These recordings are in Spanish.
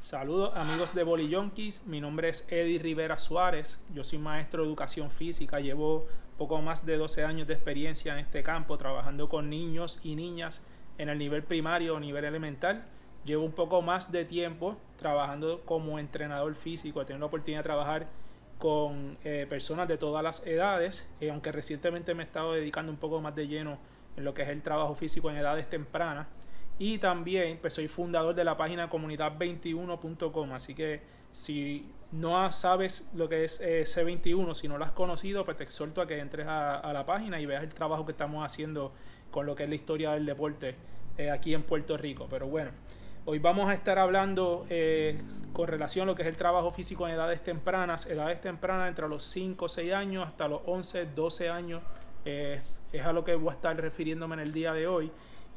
Saludos amigos de Bolillonkis, mi nombre es Eddie Rivera Suárez, yo soy maestro de educación física, llevo poco más de 12 años de experiencia en este campo trabajando con niños y niñas en el nivel primario o nivel elemental. Llevo un poco más de tiempo trabajando como entrenador físico, he tenido la oportunidad de trabajar con eh, personas de todas las edades, eh, aunque recientemente me he estado dedicando un poco más de lleno en lo que es el trabajo físico en edades tempranas. Y también pues, soy fundador de la página comunidad21.com. Así que si no sabes lo que es eh, C21, si no lo has conocido, pues te exhorto a que entres a, la página y veas el trabajo que estamos haciendo con lo que es la historia del deporte eh, aquí en Puerto Rico. Pero bueno, hoy vamos a estar hablando eh, con relación a lo que es el trabajo físico en edades tempranas. Edades tempranas entre los 5 o 6 años hasta los 11, 12 años es, es a lo que voy a estar refiriéndome en el día de hoy.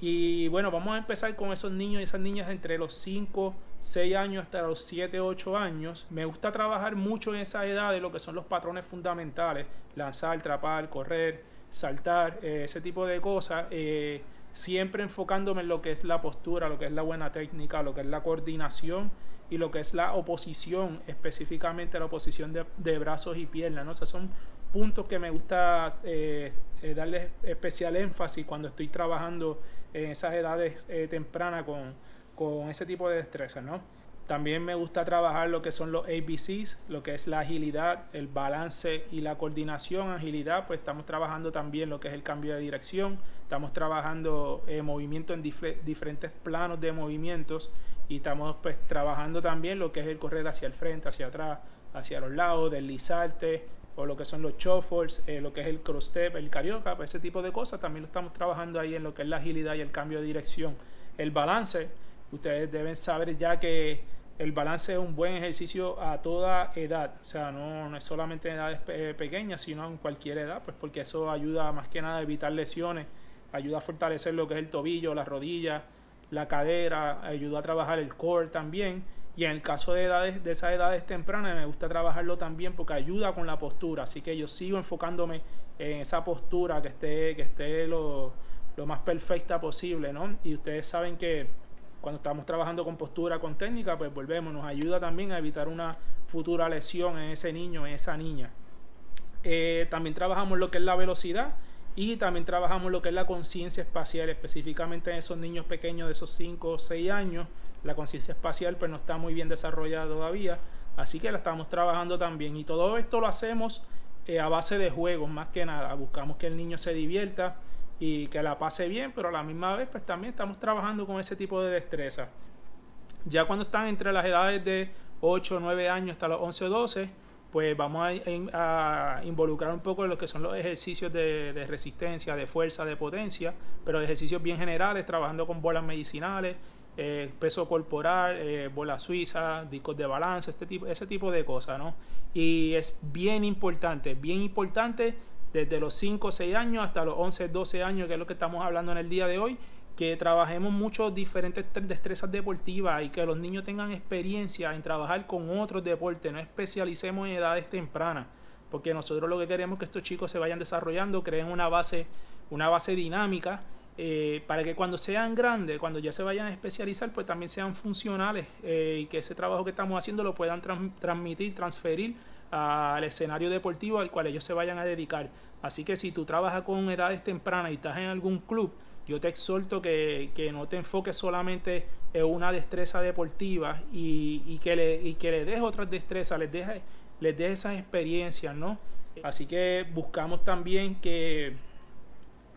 Y bueno, vamos a empezar con esos niños y esas niñas entre los 5, 6 años hasta los 7, 8 años. Me gusta trabajar mucho en esa edad de lo que son los patrones fundamentales, lanzar, trapar, correr, saltar, eh, ese tipo de cosas. Eh, siempre enfocándome en lo que es la postura, lo que es la buena técnica, lo que es la coordinación y lo que es la oposición, específicamente la oposición de, brazos y piernas. ¿no? O sea, son puntos que me gusta eh, darles especial énfasis cuando estoy trabajando en esas edades eh, tempranas con, con, ese tipo de destrezas, ¿no? También me gusta trabajar lo que son los ABCs, lo que es la agilidad, el balance y la coordinación. Agilidad, pues estamos trabajando también lo que es el cambio de dirección, estamos trabajando eh, movimiento en diferentes planos de movimientos y estamos pues trabajando también lo que es el correr hacia el frente, hacia atrás, hacia los lados, deslizarte, o lo que son los shuffles, eh, lo que es el cross step, el carioca, pues ese tipo de cosas también lo estamos trabajando ahí en lo que es la agilidad y el cambio de dirección. El balance, ustedes deben saber ya que el balance es un buen ejercicio a toda edad, o sea, no, no es solamente en edades pequeñas, sino en cualquier edad, pues porque eso ayuda más que nada a evitar lesiones, ayuda a fortalecer lo que es el tobillo, las rodillas, la cadera, ayuda a trabajar el core también y en el caso de edades, de esas edades tempranas, me gusta trabajarlo también porque ayuda con la postura. Así que yo sigo enfocándome en esa postura que esté, que esté lo, más perfecta posible, ¿no? Y ustedes saben que cuando estamos trabajando con postura, con técnica, pues volvemos, nos ayuda también a evitar una futura lesión en ese niño, en esa niña. Eh, también trabajamos lo que es la velocidad y también trabajamos lo que es la conciencia espacial, específicamente en esos niños pequeños de esos 5 o 6 años la conciencia espacial pues no está muy bien desarrollada todavía, así que la estamos trabajando también y todo esto lo hacemos eh, a base de juegos más que nada, buscamos que el niño se divierta y que la pase bien, pero a la misma vez pues también estamos trabajando con ese tipo de destreza. Ya cuando están entre las edades de 8 o 9 años hasta los 11 o 12, pues vamos a, involucrar un poco lo que son los ejercicios de, de, resistencia, de fuerza, de potencia, pero ejercicios bien generales, trabajando con bolas medicinales, eh, peso corporal, eh, bola suiza, discos de balance, este tipo, ese tipo de cosas, ¿no? Y es bien importante, bien importante desde los 5 o 6 años hasta los 11, 12 años, que es lo que estamos hablando en el día de hoy, que trabajemos mucho diferentes destrezas deportivas y que los niños tengan experiencia en trabajar con otros deportes, no especialicemos en edades tempranas, porque nosotros lo que queremos es que estos chicos se vayan desarrollando, creen una base, una base dinámica eh, para que cuando sean grandes, cuando ya se vayan a especializar, pues también sean funcionales eh, y que ese trabajo que estamos haciendo lo puedan transmitir, transferir al escenario deportivo al cual ellos se vayan a dedicar. Así que si tú trabajas con edades tempranas y estás en algún club, yo te exhorto que, que no te enfoques solamente en una destreza deportiva y, que, le, y que le des otras destrezas, les les des esas experiencias, ¿no? Así que buscamos también que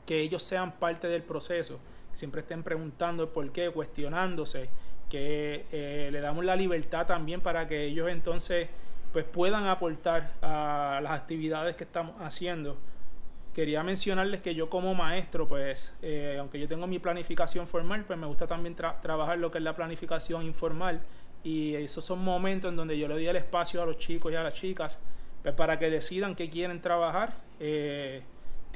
que ellos sean parte del proceso, siempre estén preguntando por qué, cuestionándose, que eh, le damos la libertad también para que ellos entonces pues puedan aportar a las actividades que estamos haciendo. Quería mencionarles que yo como maestro, pues, eh, aunque yo tengo mi planificación formal, pues me gusta también trabajar lo que es la planificación informal. Y esos son momentos en donde yo le doy el espacio a los chicos y a las chicas pues, para que decidan qué quieren trabajar. Eh,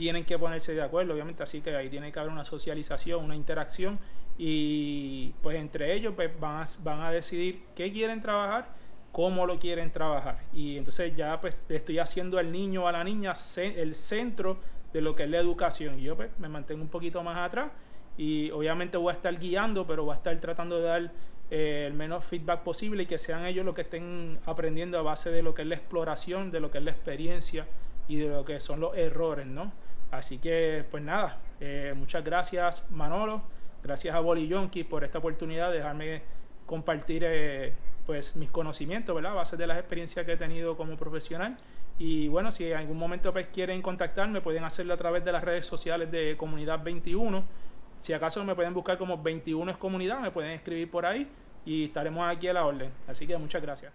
tienen que ponerse de acuerdo, obviamente, así que ahí tiene que haber una socialización, una interacción y pues entre ellos pues, van, a, van a decidir qué quieren trabajar, cómo lo quieren trabajar y entonces ya pues estoy haciendo al niño o a la niña el centro de lo que es la educación y yo pues me mantengo un poquito más atrás y obviamente voy a estar guiando, pero voy a estar tratando de dar eh, el menos feedback posible y que sean ellos los que estén aprendiendo a base de lo que es la exploración, de lo que es la experiencia y de lo que son los errores, ¿no? Así que, pues nada, eh, muchas gracias Manolo, gracias a Boli Yonki por esta oportunidad de dejarme compartir eh, pues mis conocimientos, ¿verdad? A base de las experiencias que he tenido como profesional. Y bueno, si en algún momento pues, quieren contactarme, pueden hacerlo a través de las redes sociales de Comunidad 21. Si acaso me pueden buscar como 21 es comunidad, me pueden escribir por ahí y estaremos aquí a la orden. Así que muchas gracias.